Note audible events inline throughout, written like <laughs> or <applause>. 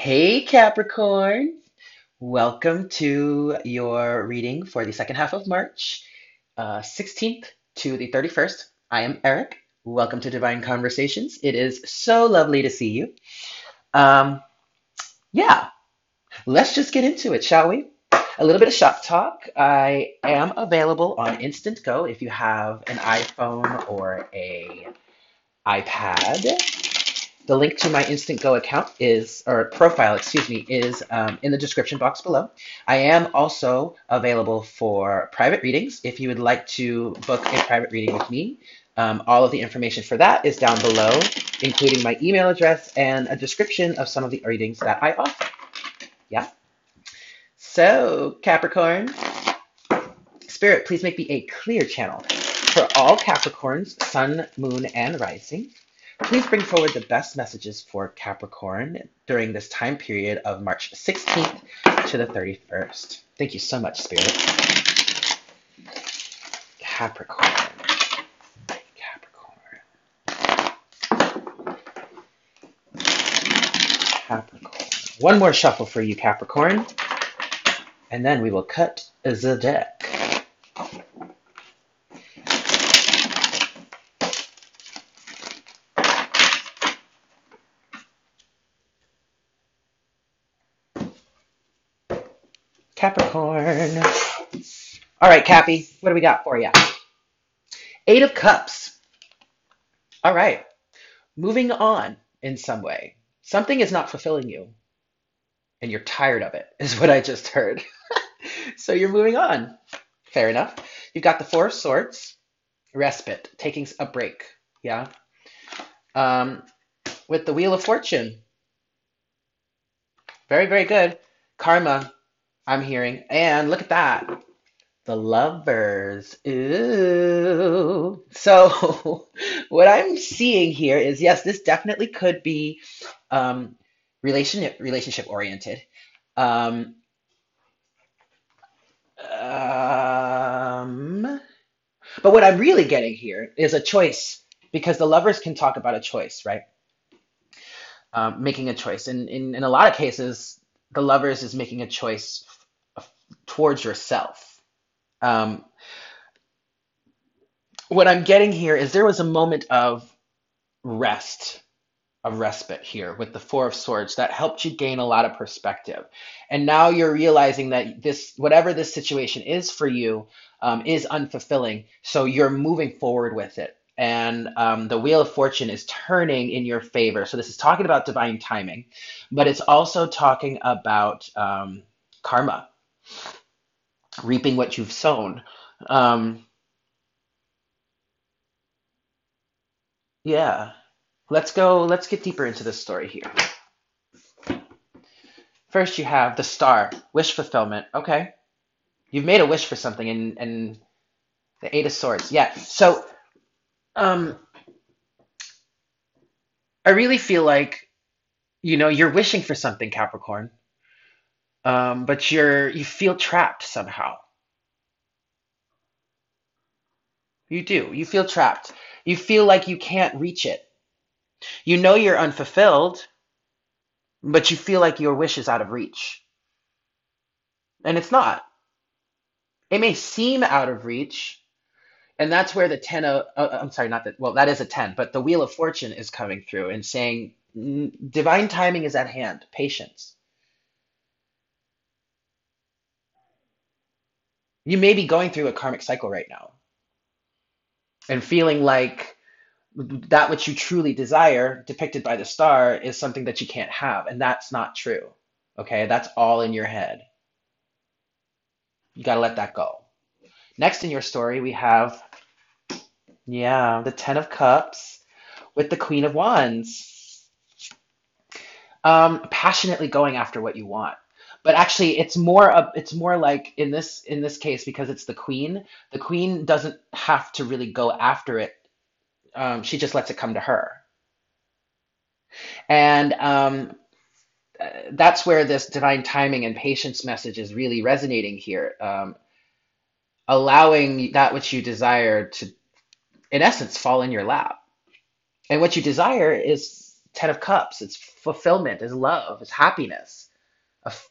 Hey Capricorn, welcome to your reading for the second half of March, uh, 16th to the 31st. I am Eric. Welcome to Divine Conversations. It is so lovely to see you. Um, yeah, let's just get into it, shall we? A little bit of shop talk. I am available on Instant Go if you have an iPhone or a iPad. The link to my Instant Go account is, or profile, excuse me, is um, in the description box below. I am also available for private readings. If you would like to book a private reading with me, um, all of the information for that is down below, including my email address and a description of some of the readings that I offer. Yeah. So, Capricorn, Spirit, please make me a clear channel for all Capricorns, Sun, Moon, and Rising. Please bring forward the best messages for Capricorn during this time period of March 16th to the 31st. Thank you so much, Spirit. Capricorn. Capricorn. Capricorn. One more shuffle for you, Capricorn. And then we will cut the deck. Capricorn. All right, Cappy, what do we got for you? Eight of Cups. All right, moving on in some way. Something is not fulfilling you, and you're tired of it, <laughs> is what I just heard. <laughs> so you're moving on. Fair enough. You've got the Four of Swords, respite, taking a break. Yeah. Um, with the Wheel of Fortune. Very, very good. Karma, I'm hearing. And look at that. The lovers. Ooh. So <laughs> what I'm seeing here is yes, this definitely could be um, relationship relationship oriented. Um, um, but what I'm really getting here is a choice because the lovers can talk about a choice, right? Um, making a choice. And in, in a lot of cases, the lovers is making a choice towards yourself. Um, what I'm getting here is there was a moment of rest, of respite here with the Four of Swords that helped you gain a lot of perspective. And now you're realizing that this, whatever this situation is for you, um, is unfulfilling. So you're moving forward with it. And um, the Wheel of Fortune is turning in your favor. So this is talking about divine timing, but it's also talking about um, karma reaping what you've sown. Um, yeah, let's go. Let's get deeper into this story here. First, you have the star, wish fulfillment. Okay, you've made a wish for something, and and the Eight of Swords. Yeah. So, um, I really feel like, you know, you're wishing for something, Capricorn um, but you're you feel trapped somehow. You do. You feel trapped. You feel like you can't reach it. You know you're unfulfilled, but you feel like your wish is out of reach. And it's not. It may seem out of reach, and that's where the 10 of, uh, I'm sorry, not that, well, that is a 10, but the Wheel of Fortune is coming through and saying, divine timing is at hand, patience. You may be going through a karmic cycle right now and feeling like that which you truly desire, depicted by the star, is something that you can't have. And that's not true. Okay, that's all in your head. You got to let that go. Next in your story, we have, yeah, the Ten of Cups with the Queen of Wands. Um, passionately going after what you want but actually it's more of it's more like in this in this case because it's the queen the queen doesn't have to really go after it. Um, she just lets it come to her. And um, that's where this divine timing and patience message is really resonating here um, allowing that which you desire to in essence fall in your lap. And what you desire is Ten of Cups. It's fulfillment, it's love, it's happiness,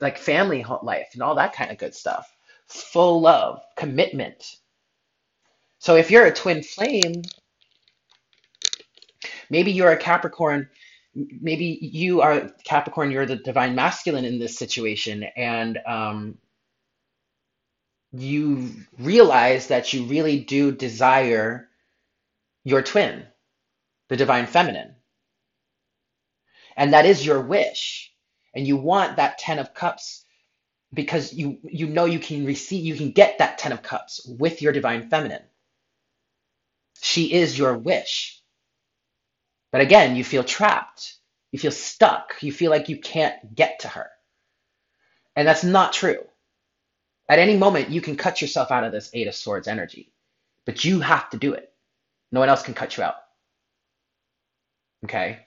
like family life, and all that kind of good stuff. Full love, commitment. So if you're a twin flame, maybe you're a Capricorn. Maybe you are Capricorn. You're the divine masculine in this situation, and um, you realize that you really do desire your twin, the divine feminine, and that is your wish, and you want that Ten of Cups because you you know you can receive you can get that Ten of Cups with your divine feminine. She is your wish. But again, you feel trapped. You feel stuck. You feel like you can't get to her. And that's not true. At any moment, you can cut yourself out of this Eight of Swords energy, but you have to do it. No one else can cut you out. Okay?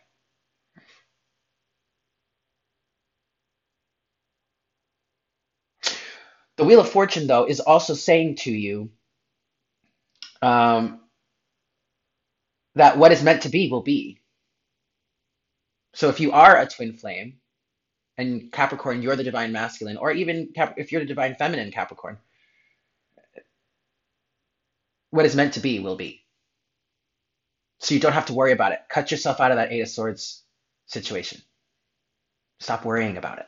The Wheel of Fortune, though, is also saying to you um, that what is meant to be will be. So if you are a twin flame, and Capricorn, you're the divine masculine, or even Cap- if you're the divine feminine Capricorn, what is meant to be will be. So you don't have to worry about it. Cut yourself out of that Eight of Swords situation. Stop worrying about it.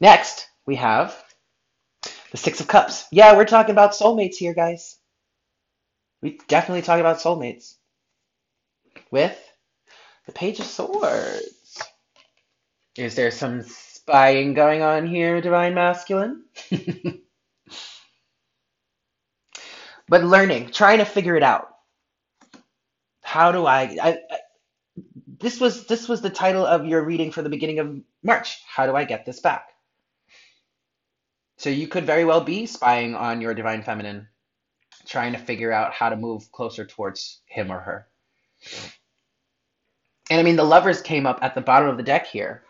Next, we have the Six of Cups. Yeah, we're talking about soulmates here, guys. We definitely talk about soulmates with the Page of Swords. Is there some spying going on here, Divine Masculine? <laughs> but learning, trying to figure it out. How do I, I, I this was this was the title of your reading for the beginning of March. How do I get this back? So you could very well be spying on your divine feminine, trying to figure out how to move closer towards him or her. And I mean, the lovers came up at the bottom of the deck here.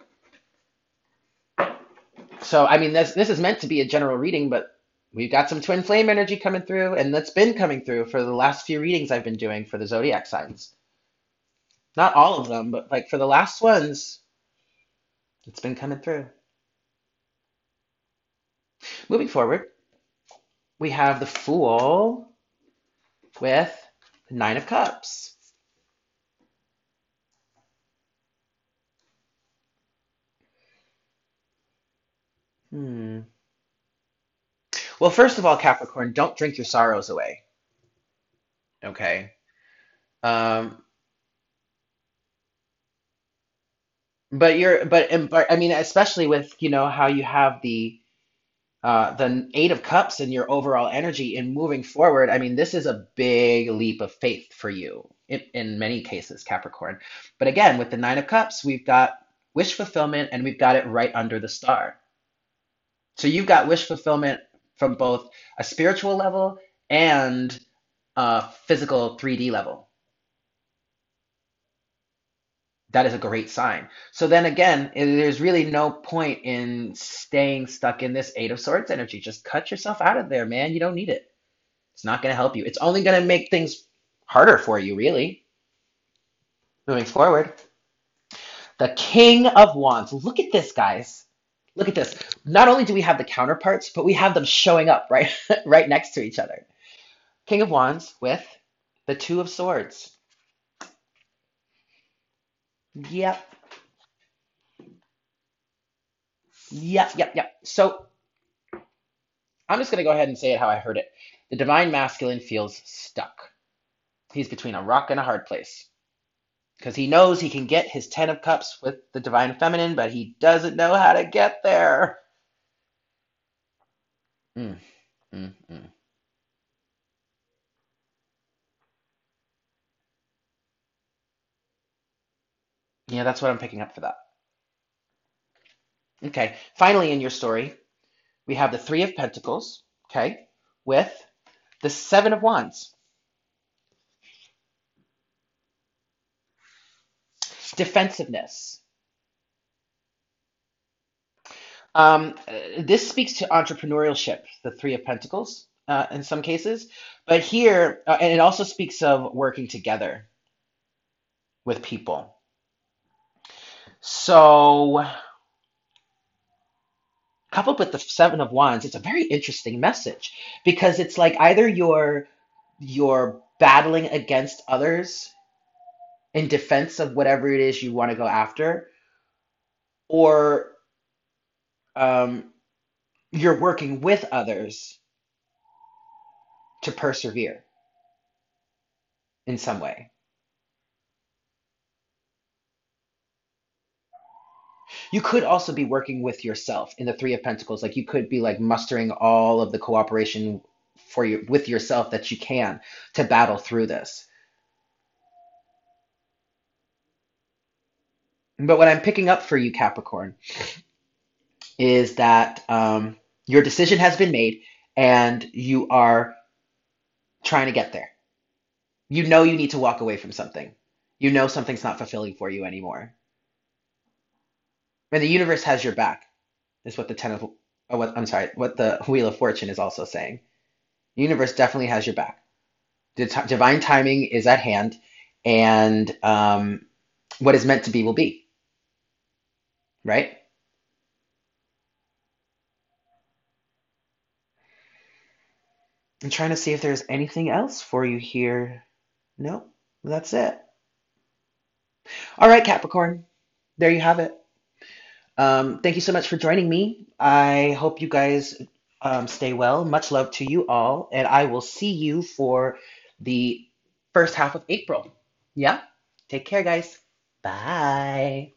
So I mean, this this is meant to be a general reading, but we've got some twin flame energy coming through, and that's been coming through for the last few readings I've been doing for the zodiac signs. Not all of them, but like for the last ones, it's been coming through. Moving forward, we have the Fool with the Nine of Cups. Hmm. Well, first of all, Capricorn, don't drink your sorrows away. Okay. Um, but you're, but, but I mean, especially with, you know, how you have the uh, the Eight of Cups and your overall energy in moving forward, I mean, this is a big leap of faith for you in, in many cases, Capricorn. But again, with the Nine of Cups, we've got wish fulfillment and we've got it right under the star. So you've got wish fulfillment from both a spiritual level and a physical 3D level. That is a great sign. So then again, there's really no point in staying stuck in this Eight of Swords energy. Just cut yourself out of there, man. You don't need it. It's not going to help you. It's only going to make things harder for you, really, moving forward. The King of Wands. Look at this, guys. Look at this. Not only do we have the counterparts, but we have them showing up right, <laughs> right next to each other. King of Wands with the Two of Swords. Yep, yep, yep, yep. So I'm just going to go ahead and say it how I heard it. The divine masculine feels stuck. He's between a rock and a hard place because he knows he can get his Ten of Cups with the divine feminine, but he doesn't know how to get there. Mm, mm, mm. Yeah, that's what I'm picking up for that. Okay, finally in your story, we have the Three of Pentacles, okay, with the Seven of Wands. Defensiveness. Um, this speaks to entrepreneurship, the Three of Pentacles, uh, in some cases, but here, uh, and it also speaks of working together with people. So, coupled with the Seven of Wands, it's a very interesting message because it's like either you're you're battling against others in defense of whatever it is you want to go after, or um, you're working with others to persevere in some way. You could also be working with yourself in the Three of Pentacles. Like you could be like mustering all of the cooperation for you with yourself that you can to battle through this. But what I'm picking up for you, Capricorn, is that um, your decision has been made and you are trying to get there. You know you need to walk away from something. You know something's not fulfilling for you anymore. And the universe has your back, is what the ten of oh, what I'm sorry, what the Wheel of Fortune is also saying. The universe definitely has your back. The t- divine timing is at hand, and um, what is meant to be will be. Right? I'm trying to see if there's anything else for you here. No, that's it. All right, Capricorn. There you have it. Um, thank you so much for joining me. I hope you guys um, stay well. Much love to you all, and I will see you for the first half of April. Yeah? Take care, guys. Bye.